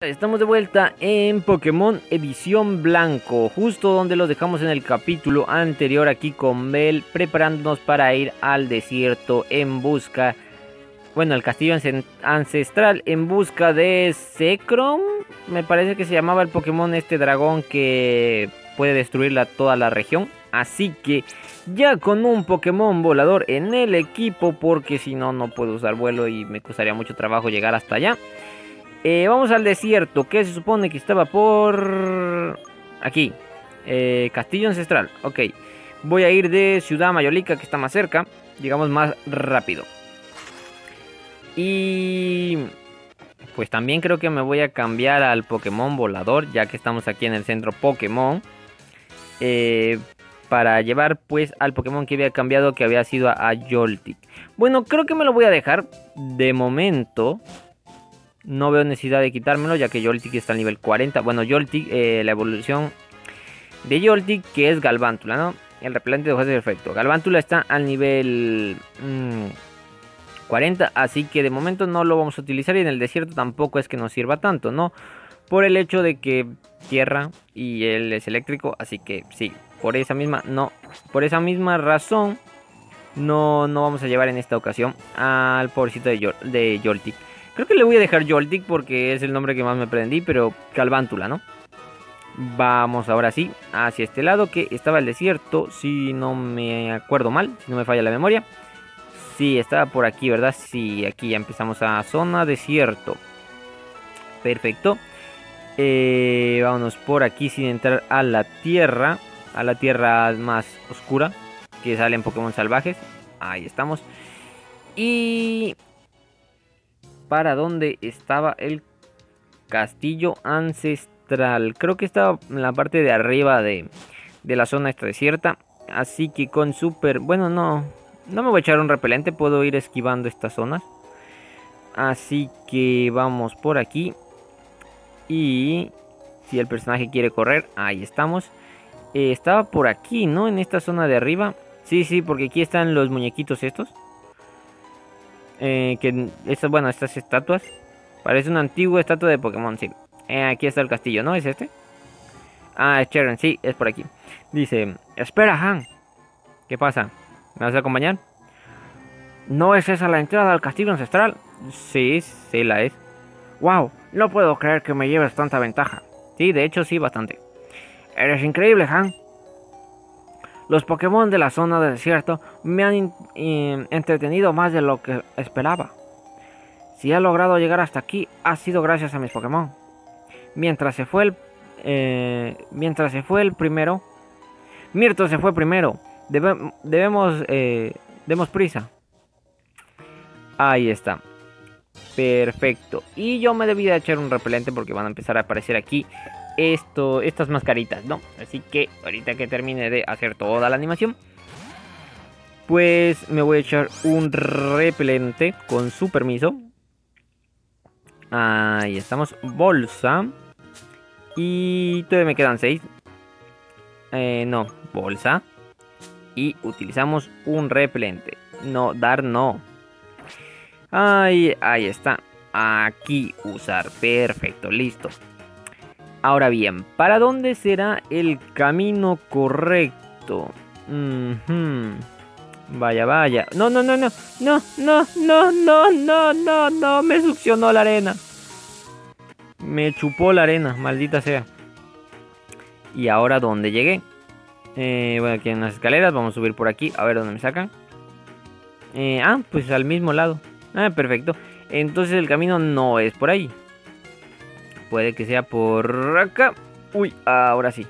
Estamos de vuelta en Pokémon Edición Blanco, justo donde los dejamos en el capítulo anterior aquí con Bell, preparándonos para ir al desierto en busca, bueno, al castillo ancestral en busca de Zekrom, me parece que se llamaba el Pokémon este dragón que puede destruir toda la región. Así que ya con un Pokémon volador en el equipo, porque si no, no puedo usar vuelo y me costaría mucho trabajo llegar hasta allá. Eh, vamos al desierto, que se supone que estaba por... Aquí. Eh, Castillo Ancestral, ok. Voy a ir de Ciudad Mayolica, que está más cerca. Llegamos más rápido. Y... Pues también creo que me voy a cambiar al Pokémon volador, ya que estamos aquí en el centro Pokémon. Eh, para llevar pues al Pokémon que había cambiado, que había sido a, a. Bueno, creo que me lo voy a dejar de momento. No veo necesidad de quitármelo ya que Joltik está al nivel 40. Bueno, Joltik, eh, la evolución de Joltik que es Galvántula, ¿no? El repelente de hojas de perfecto. Galvántula está al nivel 40, mm, así que de momento no lo vamos a utilizar y en el desierto tampoco es que nos sirva tanto, ¿no? Por el hecho de que tierra y él es eléctrico, así que sí, por esa misma, no, por esa misma razón no, no vamos a llevar en esta ocasión al pobrecito de, de Joltik. Creo que le voy a dejar Joltik porque es el nombre que más me prendí, pero Calvántula, ¿no? Vamos ahora sí hacia este lado que estaba el desierto, si no me acuerdo mal, si no me falla la memoria. Sí, estaba por aquí, ¿verdad? Sí, aquí ya empezamos a zona desierto. Perfecto. Eh, vámonos por aquí sin entrar a la tierra, a la tierra más oscura que salen Pokémon salvajes. Ahí estamos. Y para dónde estaba el castillo ancestral. Creo que estaba en la parte de arriba de, la zona esta desierta. Así que con super... Bueno, no. No me voy a echar un repelente. Puedo ir esquivando estas zonas. Así que vamos por aquí. Y... Si el personaje quiere correr. Ahí estamos. Eh, estaba por aquí, ¿no? En esta zona de arriba. Sí, sí, porque aquí están los muñequitos estos. Eh, que estas, bueno, estas estatuas. Parece una antigua estatua de Pokémon, sí. Eh, aquí está el castillo, ¿no? ¿Es este? Ah, es Sharon, sí, es por aquí. Dice, espera, Han. ¿Qué pasa? ¿Me vas a acompañar? ¿No es esa la entrada al castillo ancestral? Sí, sí la es. ¡Wow! No puedo creer que me lleves tanta ventaja. Sí, de hecho sí, bastante. Eres increíble, Han. Los Pokémon de la zona de desierto me han entretenido más de lo que esperaba. Si he logrado llegar hasta aquí, ha sido gracias a mis Pokémon. Mientras se fue el... Eh, mientras se fue el primero... Mirto se fue primero. debemos... Eh, demos prisa. Ahí está. Perfecto. Y yo me debía echar un repelente porque van a empezar a aparecer aquí esto, estas mascaritas, ¿no? Así que ahorita que termine de hacer toda la animación, pues me voy a echar un repelente con su permiso. Ahí estamos, bolsa. Y todavía me quedan 6. Eh, no, bolsa. Y utilizamos un repelente. No, dar no. Ahí, ahí está. Aquí usar. Perfecto, listo. Ahora bien, ¿para dónde será el camino correcto? Vaya, vaya. No, no, no, no. No, no, no, no, no, no, no. Me succionó la arena. Me chupó la arena, maldita sea. ¿Y ahora dónde llegué? Eh, bueno, aquí en las escaleras. Vamos a subir por aquí. A ver dónde me sacan. Eh, ah, pues al mismo lado. Ah, perfecto. Entonces el camino no es por ahí. Puede que sea por acá. Uy, ahora sí.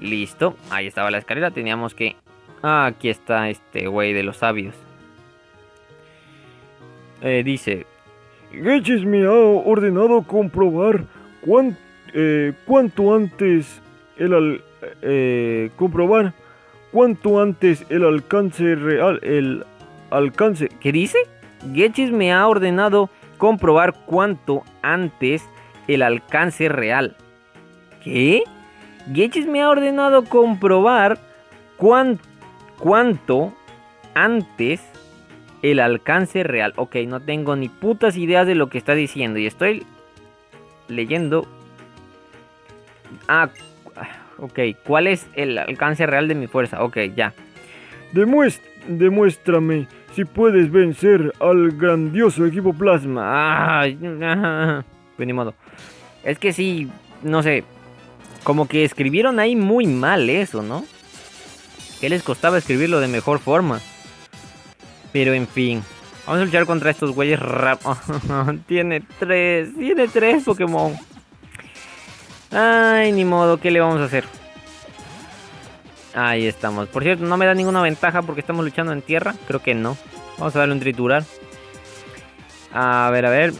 Listo. Ahí estaba la escalera. Teníamos que... Ah, aquí está este güey de los sabios. Eh, dice... Getches me ha ordenado comprobar eh, cuánto antes el al, eh, comprobar cuánto antes el alcance real el alcance ¿qué dice? Getches me ha ordenado comprobar cuánto antes el alcance real. ¿Qué? Getches me ha ordenado comprobar cuánto antes el alcance real. Ok, no tengo ni putas ideas de lo que está diciendo y estoy... leyendo. Ah, ok. ¿Cuál es el alcance real de mi fuerza? Ok, ya. demuéstrame si puedes vencer al grandioso equipo Plasma. Ay, pues ni modo. Es que sí, no sé. Como que escribieron ahí muy mal eso, ¿no? ¿Qué les costaba escribirlo de mejor forma? Pero en fin. Vamos a luchar contra estos güeyes rap. tiene tres. Tiene tres Pokémon. Ay, ni modo. ¿Qué le vamos a hacer? Ahí estamos. Por cierto, no me da ninguna ventaja porque estamos luchando en tierra. Creo que no. Vamos a darle un triturar. A ver, a ver.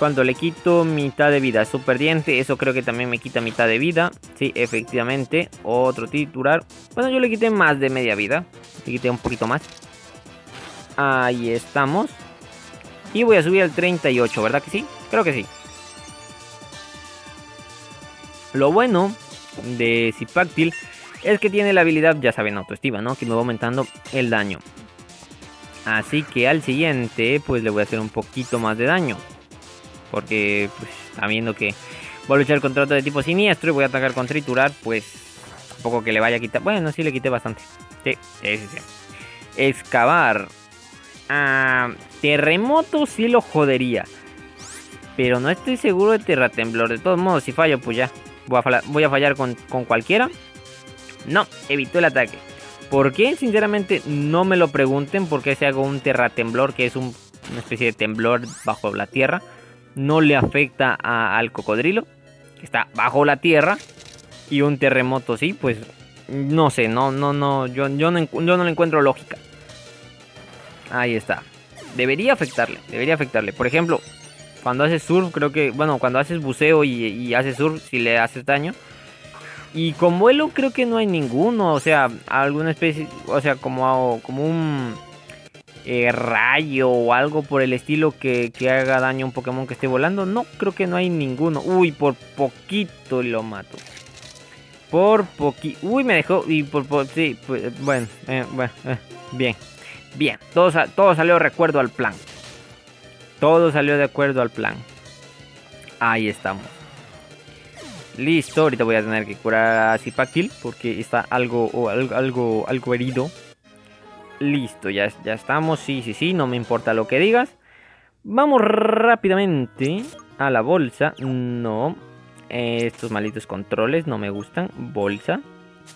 Cuando le quito mitad de vida. Super diente. Eso creo que también me quita mitad de vida. Sí, efectivamente. Otro triturar. Bueno, yo le quité más de media vida. Le quité un poquito más. Ahí estamos. Y voy a subir al 38, ¿verdad que sí? Creo que sí. Lo bueno de Zipactil es que tiene la habilidad, ya saben, autoestima, ¿no? Que me va aumentando el daño. Así que al siguiente, pues le voy a hacer un poquito más de daño. Porque, pues, sabiendo que voy a luchar contra otro de tipo siniestro y voy a atacar con triturar, pues, poco que le vaya a quitar. Bueno, sí le quité bastante. Sí, sí, sí. Excavar. Ah, terremoto sí lo jodería. Pero no estoy seguro de terratemblor. De todos modos, si fallo, pues ya. Voy a fallar, con, cualquiera. No, evitó el ataque. ¿Por qué? Sinceramente no me lo pregunten. Porque si hago un terratemblor, que es una especie de temblor bajo la tierra, no le afecta al cocodrilo, que está bajo la tierra. Y un terremoto sí, pues no sé, no, no, no, yo, yo, no, yo no le encuentro lógica. Ahí está. Debería afectarle, debería afectarle. Por ejemplo, cuando haces surf, creo que, bueno, cuando haces buceo y, haces surf, si le haces daño. Y con vuelo creo que no hay ninguno, o sea, alguna especie, o sea, como, como un eh, rayo o algo por el estilo que, haga daño a un Pokémon que esté volando. No, creo que no hay ninguno. Uy, por poquito lo mato. Por poquito. Uy, me dejó. Y por, por sí, pues, bueno, eh, bueno, eh, bien. Bien, todo, todo salió de recuerdo al plan. Todo salió de acuerdo al plan. Ahí estamos. Listo, ahorita voy a tener que curar a Zipactil porque está algo, algo, algo, herido. Listo, ya, ya estamos. Sí, sí, sí, no me importa lo que digas. Vamos rápidamente a la bolsa. No, estos malditos controles no me gustan. Bolsa.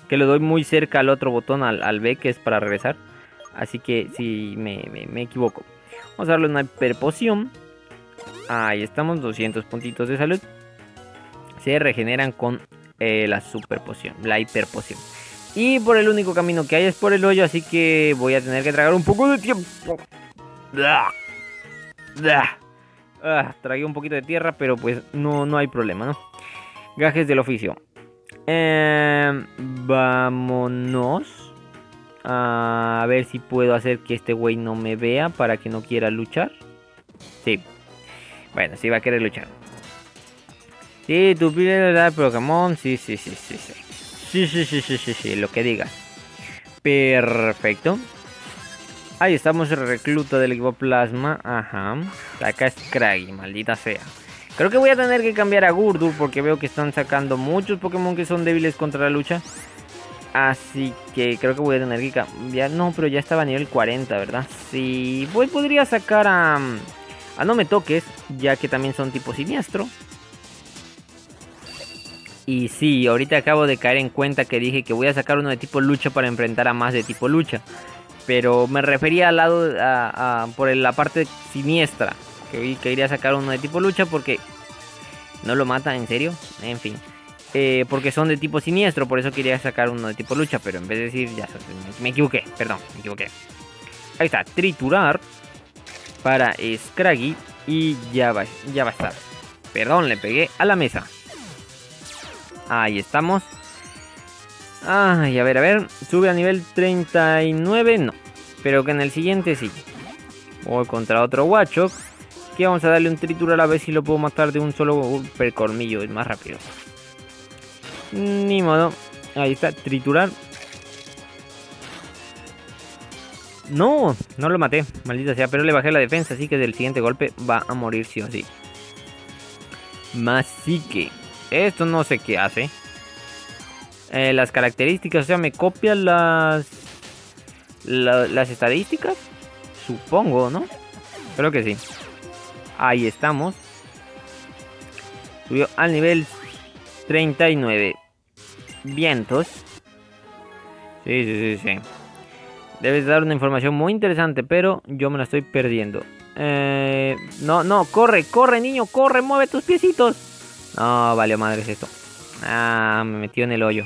Que le doy muy cerca al otro botón, al, al B, que es para regresar. Así que si me, equivoco. Vamos a darle una hiper poción. Ahí estamos, 200 puntitos de salud. Se regeneran con eh, la super poción, la hiper poción. Y por el único camino que hay es por el hoyo, así que voy a tener que tragar un poco de tiempo. Ah, tragué un poquito de tierra, pero pues no, no hay problema, ¿no? Gajes del oficio. Em, vámonos. A ver si puedo hacer que este güey no me vea para que no quiera luchar. Sí. Bueno, sí va a querer luchar. Sí, tu de Pokémon. Sí, sí, sí, sí, sí. Sí, sí, sí, sí, sí, sí, lo que digas. Perfecto. Ahí estamos, el recluta del equipo Plasma. Ajá. Acá es Craggy, maldita sea. Creo que voy a tener que cambiar a Gurdur porque veo que están sacando muchos Pokémon que son débiles contra la lucha. Así que creo que voy a tener que cambiar. No, pero ya estaba a nivel 40, ¿verdad? Sí, voy, podría sacar a... A No Me Toques, ya que también son tipo siniestro. Y sí, ahorita acabo de caer en cuenta que dije que voy a sacar uno de tipo lucha para enfrentar a más de tipo lucha. Pero me refería al lado, a, por la parte siniestra. Que quería sacar uno de tipo lucha porque no lo mata, en serio. En fin. Eh, porque son de tipo siniestro, por eso quería sacar uno de tipo lucha, pero en vez de decir, ya, me, equivoqué, perdón, me equivoqué. Ahí está, triturar para Scraggy y ya va, ya va a estar. Perdón, le pegué a la mesa. Ahí estamos. Ay, a ver, a ver, sube a nivel 39, no. Pero que en el siguiente sí. Voy contra otro Watchok. Que vamos a darle un triturar a ver si lo puedo matar de un solo percormillo, es más rápido. Ni modo. Ahí está, triturar. No, no lo maté, maldita sea, pero le bajé la defensa, así que del siguiente golpe va a morir sí o sí. Más que Esto no sé qué hace. Eh, las características, o sea, me copia las... las estadísticas. Supongo, ¿no? Creo que sí. Ahí estamos. Subió al nivel 39. Vientos. Sí, sí, sí, sí. Debes dar una información muy interesante, pero yo me la estoy perdiendo. Eh, no, no, corre, corre, niño, corre, mueve tus piecitos. No, vale, madre es esto. Ah, me metió en el hoyo.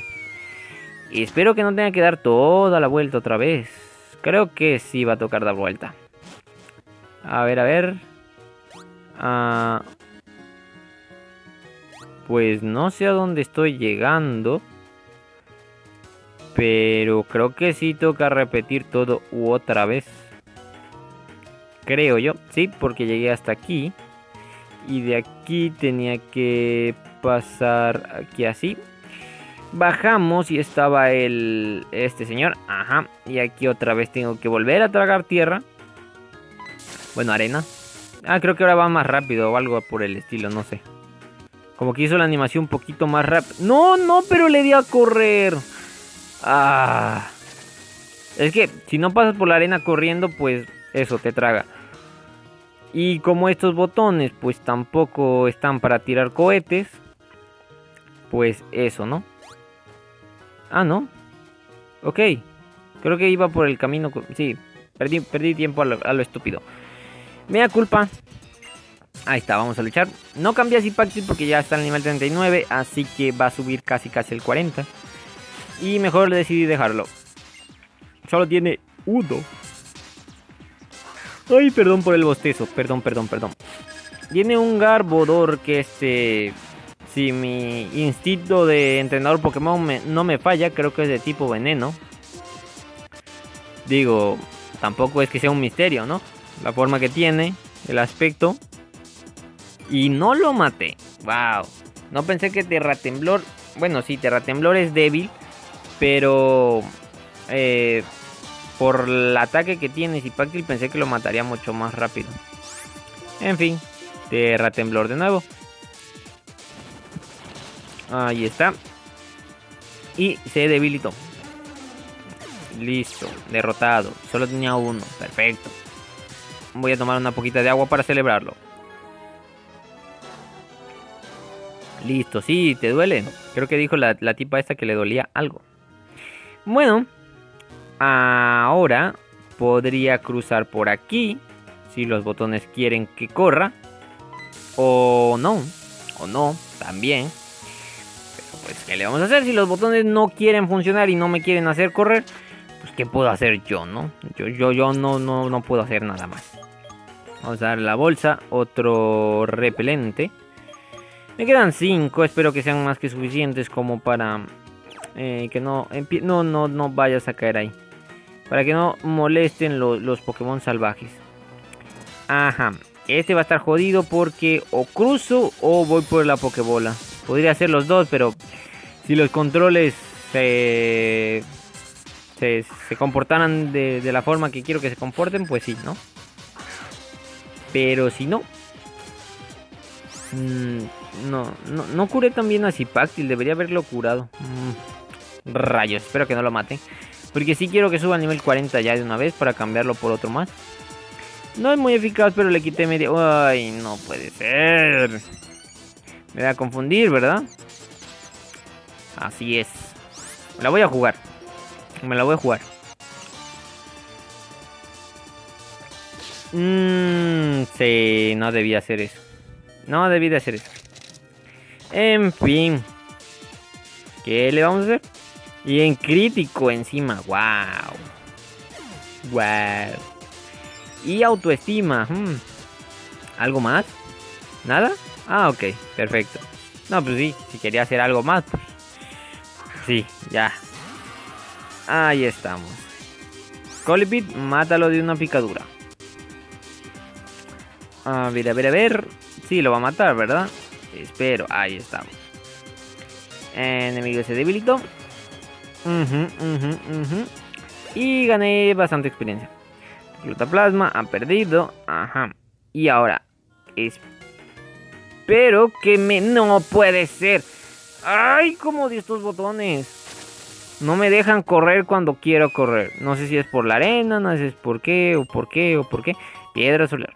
Y espero que no tenga que dar toda la vuelta otra vez. Creo que sí va a tocar dar vuelta. A ver, a ver. Ah, pues no sé a dónde estoy llegando. Pero creo que sí toca repetir todo otra vez. Creo yo. Sí, porque llegué hasta aquí. Y de aquí tenía que pasar aquí así. Bajamos y estaba el este señor. Ajá. Y aquí otra vez tengo que volver a tragar tierra. Bueno, arena. Ah, creo que ahora va más rápido o algo por el estilo, no sé. Como que hizo la animación un poquito más rápido. No, no, pero le di a correr. Ah. Es que si no pasas por la arena corriendo, pues eso te traga. Y como estos botones pues tampoco están para tirar cohetes, pues eso, ¿no? Ah, ¿no? Ok. Creo que iba por el camino... Sí, perdí, perdí tiempo a lo, estúpido. Me da culpa. Ahí está, vamos a luchar. No cambié así porque ya está el nivel 39, así que va a subir casi casi el 40. Y mejor decidí dejarlo. Solo tiene uno. Ay, perdón por el bostezo. Perdón, perdón, perdón. Tiene un Garbodor que este... Si mi instinto de entrenador Pokémon no me falla, creo que es de tipo veneno. Digo, tampoco es que sea un misterio, ¿no? La forma que tiene, el aspecto. Y no lo maté. Wow. No pensé que Terratemblor... Bueno, sí, Terratemblor es débil. Pero eh, por el ataque que tiene Zipactil pensé que lo mataría mucho más rápido. En fin, Tierra Temblor de nuevo. Ahí está. Y se debilitó. Listo, derrotado. Solo tenía uno. Perfecto. Voy a tomar una poquita de agua para celebrarlo. Listo, sí, te duele. Creo que dijo la, la tipa esta que le dolía algo. Bueno, ahora podría cruzar por aquí. Si los botones quieren que corra. O no. O no, también. Pero pues, ¿qué le vamos a hacer? Si los botones no quieren funcionar y no me quieren hacer correr. Pues, ¿qué puedo hacer yo, no? Yo, yo, yo no, no, no puedo hacer nada más. Vamos a dar la bolsa. Otro repelente. Me quedan 5. Espero que sean más que suficientes como para eh, que no, no, no, no vayas a caer ahí. Para que no molesten los Pokémon salvajes. Ajá. Este va a estar jodido porque o cruzo o voy por la Pokébola. Podría ser los dos, pero si los controles se, se, comportaran de, la forma que quiero que se comporten, pues sí, ¿no? Pero si no... Mm, no, no, no curé también a Zipactil, debería haberlo curado. Mm. Rayos, espero que no lo mate. Porque si quiero que suba al nivel 40 ya de una vez para cambiarlo por otro más. No es muy eficaz, pero le quité medio... Ay, no puede ser. Me va a confundir, ¿verdad? Así es. Me la voy a jugar. Me la voy a jugar. Mmm, sí, no debía hacer eso. No debí de hacer eso. En fin. ¿Qué le vamos a hacer? Y en crítico encima, wow. Wow. Y autoestima. Hmm. ¿Algo más? ¿Nada? Ah, ok, perfecto. No, pues sí, si quería hacer algo más, pues. Sí, ya. Ahí estamos. Colipit, mátalo de una picadura. A ver, a ver, a ver. Sí, lo va a matar, ¿verdad? Espero, ahí estamos. Enemigo se debilitó. Y gané bastante experiencia. Plasma ha perdido. Ajá. Y ahora, Pero que me... No puede ser. Ay, como de estos botones. No me dejan correr cuando quiero correr. No sé si es por la arena, no sé si es por qué, o por qué, o por qué. Piedra solar.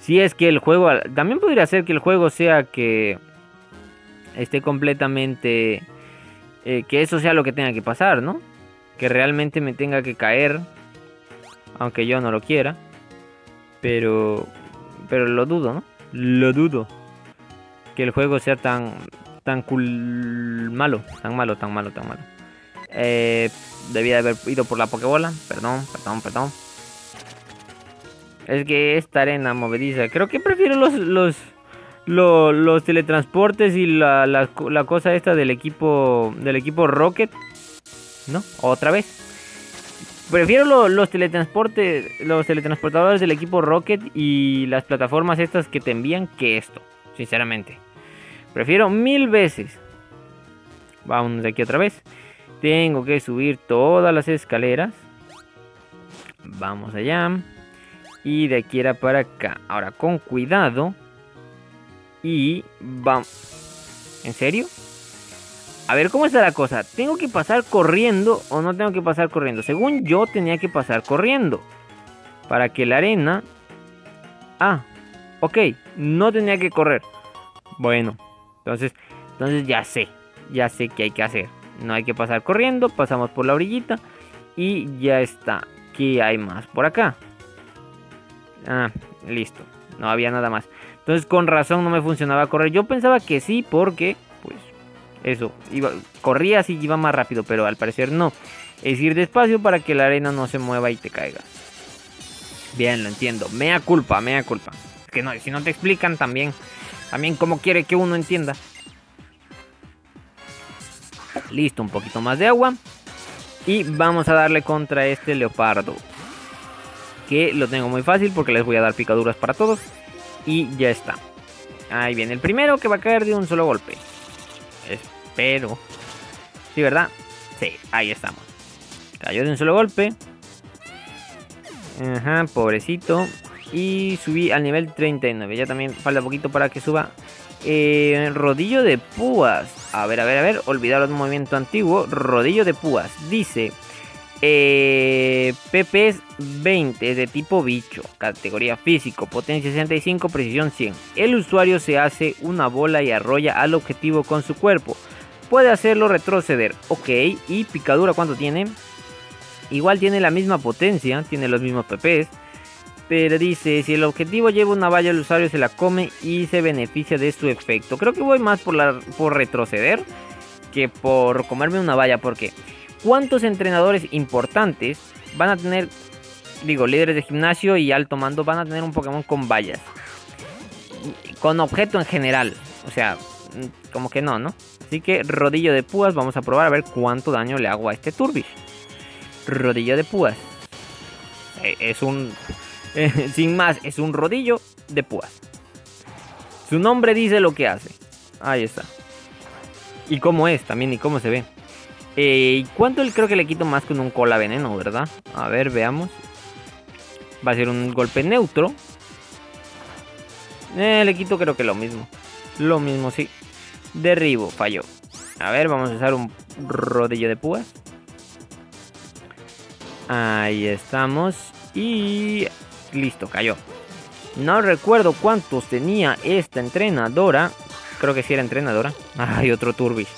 Si es que el juego... También podría ser que el juego sea que... Esté completamente... Eh, que eso sea lo que tenga que pasar, ¿no? Que realmente me tenga que caer. Aunque yo no lo quiera. Pero... Pero lo dudo, ¿no? Lo dudo. Que el juego sea tan tan cool malo, tan malo, tan malo, tan malo. Eh, debía haber ido por la Pokébola, perdón, perdón, perdón. Es que esta arena movediza, creo que prefiero los los los, teletransportes y la, la, cosa esta del equipo del equipo Rocket. ¿No? Otra vez. Prefiero los teletransportes, los teletransportadores del equipo Rocket y las plataformas estas que te envían que esto, sinceramente. Prefiero mil veces. Vamos de aquí otra vez. Tengo que subir todas las escaleras. Vamos allá. Y de aquí era para acá. Ahora con cuidado. Y vamos. ¿En serio? A ver, ¿cómo está la cosa? ¿Tengo que pasar corriendo o no tengo que pasar corriendo? Según yo tenía que pasar corriendo. Para que la arena... Ah, ok. No tenía que correr. Bueno, entonces, entonces ya sé, ya sé qué hay que hacer. No hay que pasar corriendo, pasamos por la orillita y ya está. ¿Qué hay más por acá? Ah, listo. No había nada más. Entonces con razón no me funcionaba correr. Yo pensaba que sí porque, pues, eso, iba, corría así iba más rápido, pero al parecer no. Es ir despacio para que la arena no se mueva y te caiga. Bien, lo entiendo. Mea culpa, mea culpa. que no, si no te explican también. También como quiere que uno entienda. Listo, un poquito más de agua. Y vamos a darle contra este leopardo. Que lo tengo muy fácil porque les voy a dar picaduras para todos. Y ya está. Ahí viene el primero que va a caer de un solo golpe. Espero. ¿Sí, verdad? Sí, ahí estamos. Cayó de un solo golpe. Ajá, pobrecito. Y subí al nivel 39. Ya también falta poquito para que suba. Eh, rodillo de púas. A ver, a ver, a ver. Olvidar un movimiento antiguo. Rodillo de púas. Dice. Eh, PP 20 de tipo bicho, categoría físico, potencia 65, precisión 100. El usuario se hace una bola y arrolla al objetivo con su cuerpo. Puede hacerlo retroceder. Ok, y picadura, ¿cuánto tiene? Igual tiene la misma potencia, tiene los mismos PPs. Pero dice, si el objetivo lleva una valla, el usuario se la come y se beneficia de su efecto. Creo que voy más por retroceder que por comerme una valla. Porque ¿cuántos entrenadores importantes van a tener, digo, líderes de gimnasio y alto mando van a tener un Pokémon con vallas? Con objeto en general. O sea, como que no, ¿no? Así que rodillo de púas, vamos a probar a ver cuánto daño le hago a este Turbish. Rodillo de púas. Eh, es un sin más, es un rodillo de púas. Su nombre dice lo que hace. Ahí está. Y cómo es también y cómo se ve. Eh, ¿Y cuánto creo que le quito más con un cola veneno, verdad? A ver, veamos. Va a ser un golpe neutro. Eh, le quito creo que lo mismo. Lo mismo, sí. Derribo, falló. A ver, vamos a usar un rodillo de púas. Ahí estamos. Y Listo, cayó. No recuerdo cuántos tenía esta entrenadora. Creo que sí era entrenadora. Hay otro Turbi.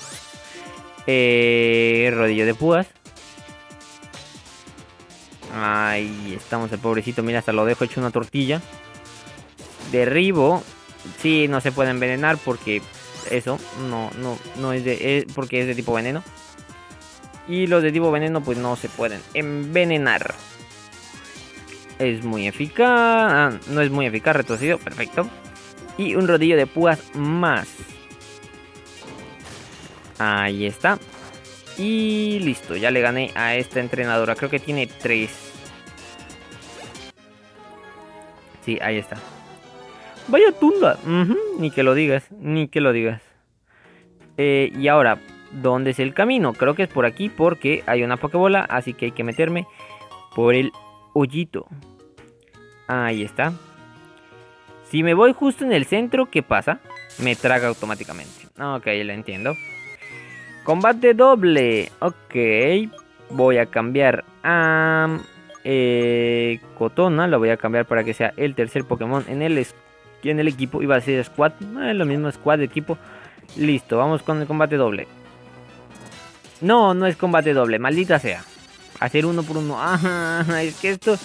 Eh, rodillo de púas. Ahí estamos el pobrecito. Mira, hasta lo dejo hecho una tortilla. Derribo. Sí, no se puede envenenar porque eso no, no, no es de. porque es de tipo veneno. Y los de tipo veneno, pues no se pueden envenenar es muy eficaz. Ah, no es muy eficaz, retrocedido, perfecto. Y un rodillo de púas más. Ahí está. Y listo, ya le gané a esta entrenadora. Creo que tiene tres. Sí, ahí está. Vaya tunda. Ni que lo digas, ni que lo digas. Eh, y ahora, ¿dónde es el camino? Creo que es por aquí porque hay una pokebola, así que hay que meterme por el hoyito. Ahí está. Si me voy justo en el centro, ¿qué pasa? Me traga automáticamente. Ok, lo entiendo. Combate doble. Ok. Voy a cambiar a eh, Cotona. Lo voy a cambiar para que sea el tercer Pokémon en el, en el equipo. Iba a ser Squad. es lo mismo, Squad de equipo. Listo, vamos con el combate doble. No, no es combate doble. Maldita sea. Hacer uno por uno. Ah, es que esto...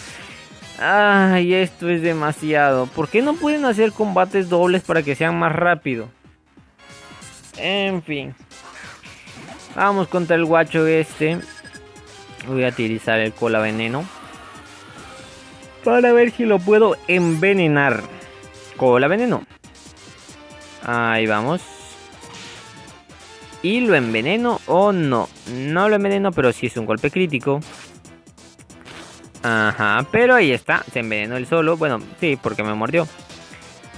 Ay, esto es demasiado. ¿Por qué no pueden hacer combates dobles para que sean más rápido? En fin. Vamos contra el guacho este. Voy a utilizar el cola veneno. Para ver si lo puedo envenenar. Cola veneno. Ahí vamos. Y lo enveneno o no. No lo enveneno, pero sí es un golpe crítico. Ajá, pero ahí está. Se envenenó el solo. Bueno, sí, porque me mordió.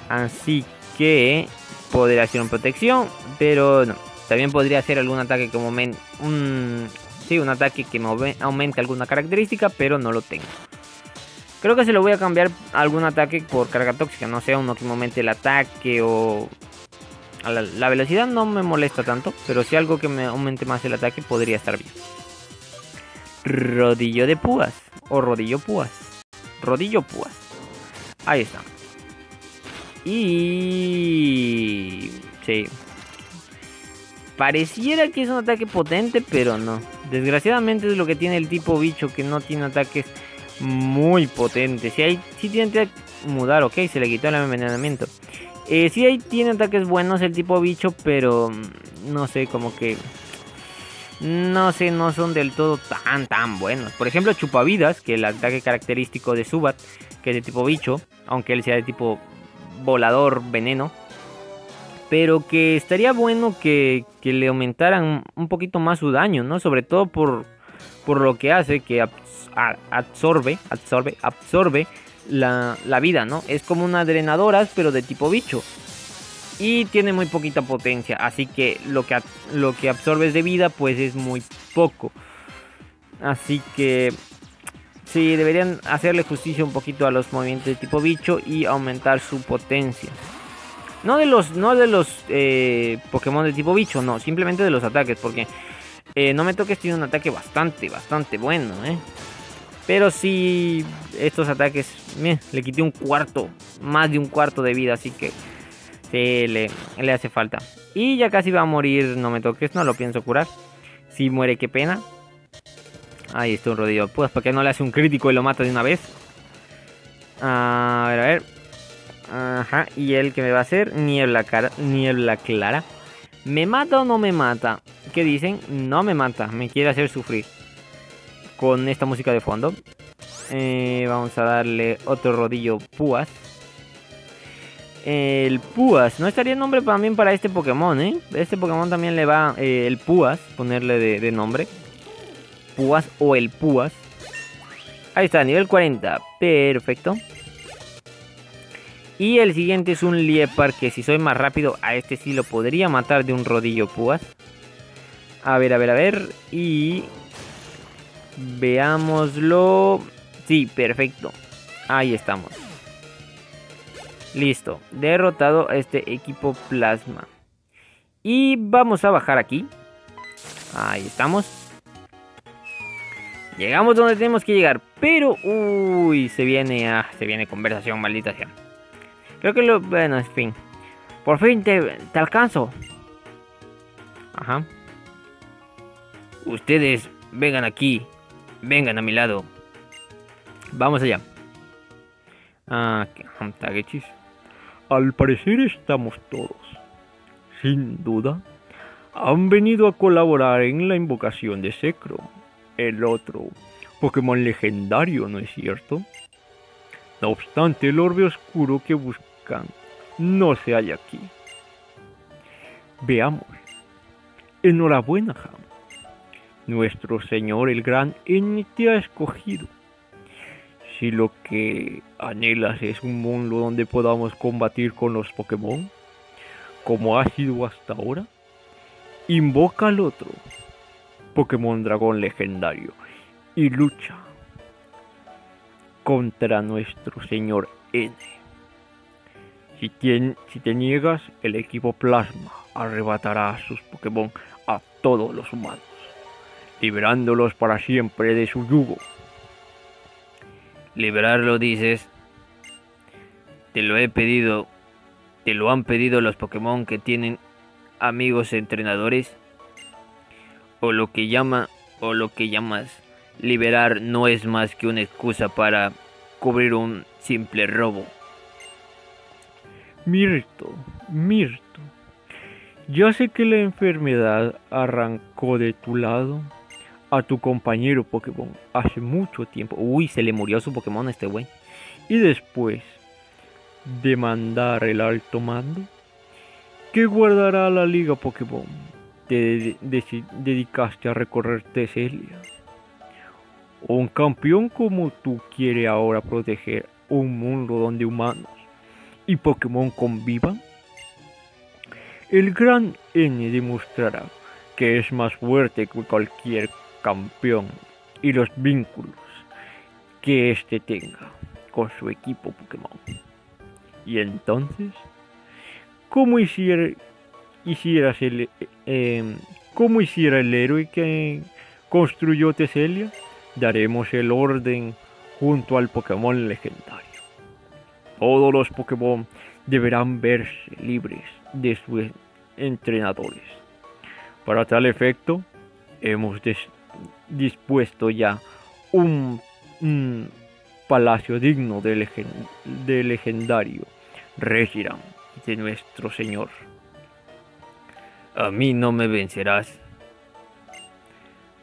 Así que podría hacer una protección, pero no. También podría hacer algún ataque como un, sí, un ataque que me aumente alguna característica, pero no lo tengo. Creo que se lo voy a cambiar algún ataque por carga tóxica, no sea uno que me aumente el ataque o la, la, velocidad no me molesta tanto, pero si algo que me aumente más el ataque podría estar bien. Rodillo de púas o rodillo púas. Rodillo púas. Ahí está. Y... Sí. Pareciera que es un ataque potente, pero no. Desgraciadamente es lo que tiene el tipo bicho que no tiene ataques muy potentes. Si hay, si tiene mudar, ok, se le quitó el envenenamiento. Eh, si hay, tiene ataques buenos el tipo bicho, pero mm, no sé, como que no sé, no son del todo tan tan buenos. Por ejemplo, Chupavidas, que el ataque característico de Subat, que es de tipo bicho, aunque él sea de tipo volador veneno. Pero que estaría bueno que, le aumentaran un poquito más su daño, ¿no? Sobre todo por, por lo que hace que absorbe, absorbe, absorbe la, la vida, ¿no? Es como una drenadoras, pero de tipo bicho. Y tiene muy poquita potencia, así que lo que, lo que absorbes de vida, pues es muy poco. Así que Sí, deberían hacerle justicia un poquito a los movimientos de tipo bicho y aumentar su potencia. No de los, no de los eh, Pokémon de tipo bicho, no, simplemente de los ataques, porque eh, no me toques tiene un ataque bastante, bastante bueno, ¿eh? Pero sí, estos ataques, le quité un cuarto, más de un cuarto de vida, así que le, le hace falta. Y ya casi va a morir, no me toques, no lo pienso curar. Si muere, qué pena. Ahí está un rodillo. Pues, ¿por qué no le hace un crítico y lo mata de una vez? A ver, a ver. Ajá, y él que me va a hacer niebla, cara, niebla clara. ¿Me mata o no me mata? ¿Qué dicen? No me mata, me quiere hacer sufrir. Con esta música de fondo. Eh, vamos a darle otro rodillo púas. El púas, no estaría el nombre también para este Pokémon, ¿eh? Este Pokémon también le va eh, el púas, ponerle de nombre. Púas o el Púas. Ahí está, nivel 40. Perfecto. Y el siguiente es un Liepar que si soy más rápido a este sí lo podría matar de un rodillo Púas. A ver, a ver, a ver. Y... Veámoslo. Sí, perfecto. Ahí estamos. Listo. Derrotado a este equipo plasma. Y vamos a bajar aquí. Ahí estamos. Llegamos donde tenemos que llegar, pero uy, se viene, ah, se viene conversación, maldita sea. Creo que lo, bueno, en fin. Por fin te, alcanzo. Ajá. Ustedes vengan aquí, vengan a mi lado. Vamos allá. Ah, Tagechis. Al parecer estamos todos. Sin duda, han venido a colaborar en la invocación de Secro el otro Pokémon legendario, ¿no es cierto? No obstante, el orbe oscuro que no se halla aquí. Veamos. Enhorabuena, Ham. Nuestro Señor el Gran N te ha escogido. Si lo que anhelas es un mundo donde podamos combatir con los Pokémon, como ha sido hasta ahora, invoca al otro Pokémon Dragón legendario y lucha contra nuestro señor N. Si, te niegas, el equipo Plasma arrebatará a sus Pokémon a todos los humanos, liberándolos para siempre de su yugo. Liberarlo, dices. Te lo he pedido. Te lo han pedido los Pokémon que tienen amigos entrenadores. O lo que llama o lo que llamas liberar no es más que una excusa para cubrir un simple robo. Mirto, Mirto, ya sé que la enfermedad arrancó de tu lado a tu compañero Pokémon hace mucho tiempo. Uy, se le murió su Pokémon este güey. Y después de mandar el alto mando, ¿qué guardará la liga Pokémon? Te dedicaste a recorrer Teselia. Un campeón como tú quiere ahora proteger un mundo donde humanos y Pokémon convivan. El gran N demostrará que es más fuerte que cualquier campeón y los vínculos que éste tenga con su equipo Pokémon. Y entonces, ¿cómo hiciera, hicieras el, eh, ¿cómo hiciera el héroe que construyó Teselia? Daremos el orden junto al Pokémon legendario. Todos los Pokémon deberán verse libres de sus entrenadores. Para tal efecto, hemos dispuesto ya un, palacio digno de, legendario Regiram de nuestro Señor. A mí no me vencerás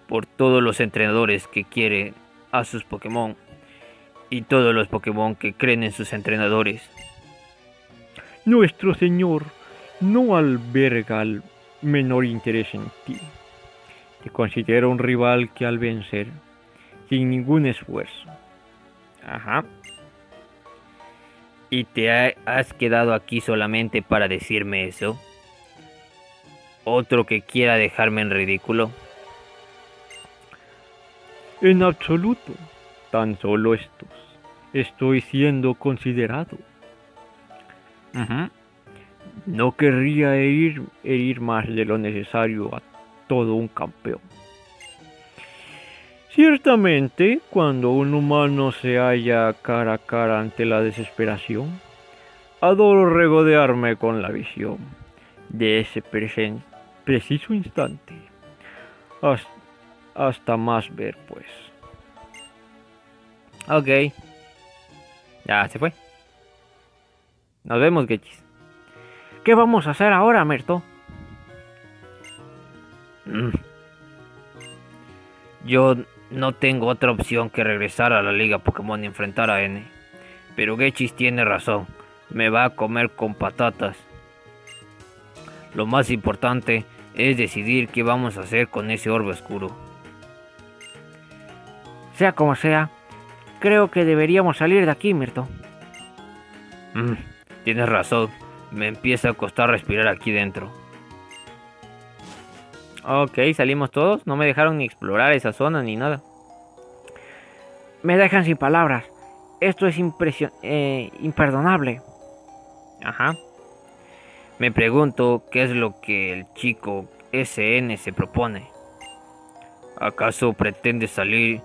por todos los entrenadores que quiere a sus Pokémon y todos los Pokémon que creen en sus entrenadores. Nuestro Señor no alberga el menor interés en ti. Te considera un rival que al vencer, sin ningún esfuerzo. Ajá. ¿Y te has quedado aquí solamente para decirme eso? ¿Otro que quiera dejarme en ridículo? En absoluto, tan solo estos. Estoy siendo considerado. No querría herir, herir más de lo necesario a todo un campeón. Ciertamente, cuando un humano se halla cara a cara ante la desesperación, adoro regodearme con la visión de ese preciso instante hasta más ver, pues. Ok. Ya se fue. Nos vemos, Gechis. ¿Qué vamos a hacer ahora, Merto? Mm. Yo no tengo otra opción que regresar a la Liga Pokémon y enfrentar a N. Pero Gechis tiene razón. Me va a comer con patatas. Lo más importante es decidir qué vamos a hacer con ese orbe oscuro. Sea como sea, creo que deberíamos salir de aquí, Mirto. Mm, tienes razón, me empieza a costar respirar aquí dentro. Ok, salimos todos, no me dejaron ni explorar esa zona ni nada. Me dejan sin palabras. Esto es impresion eh, imperdonable. Ajá. Me pregunto qué es lo que el chico SN se propone. ¿Acaso pretende salir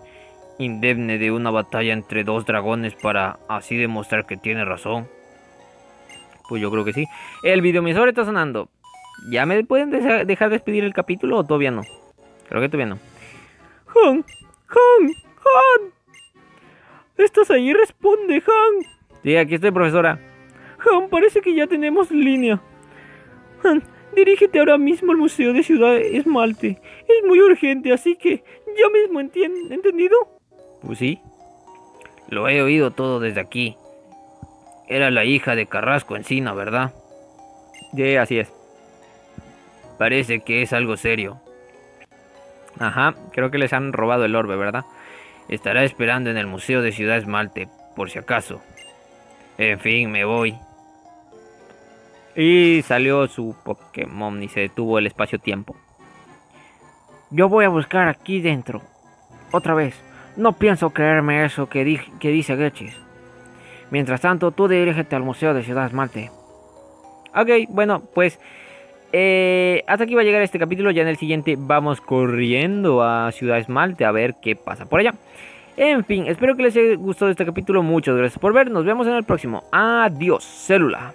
indemne de una batalla entre dos dragones para así demostrar que tiene razón? Pues yo creo que sí. El videomisor está sonando. ¿Ya me pueden dejar despedir el capítulo o todavía no? Creo que todavía no. Han, Han, Han. ¿Estás ahí? Responde, Han. Sí, aquí estoy, profesora. Han, parece que ya tenemos línea. Han, dirígete ahora mismo al Museo de Ciudad Esmalte. Es muy urgente, así que ya mismo ¿entendido? Pues sí. Lo he oído todo desde aquí. Era la hija de Carrasco Encina, ¿verdad? Sí, así es. Parece que es algo serio. Ajá, creo que les han robado el orbe, ¿verdad? Estará esperando en el Museo de Ciudad Esmalte, por si acaso. En fin, me voy. Y salió su Pokémon y se detuvo el espacio-tiempo. Yo voy a buscar aquí dentro. Otra vez. No pienso creerme eso que, que dice Getchis. Mientras tanto, tú dirígete al Museo de Ciudad Esmalte. Ok, bueno, pues eh, hasta aquí va a llegar este capítulo. Ya en el siguiente vamos corriendo a Ciudad Esmalte a ver qué pasa por allá. En fin, espero que les haya gustado este capítulo. Muchas gracias por ver. Nos vemos en el próximo. Adiós, célula.